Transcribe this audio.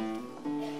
you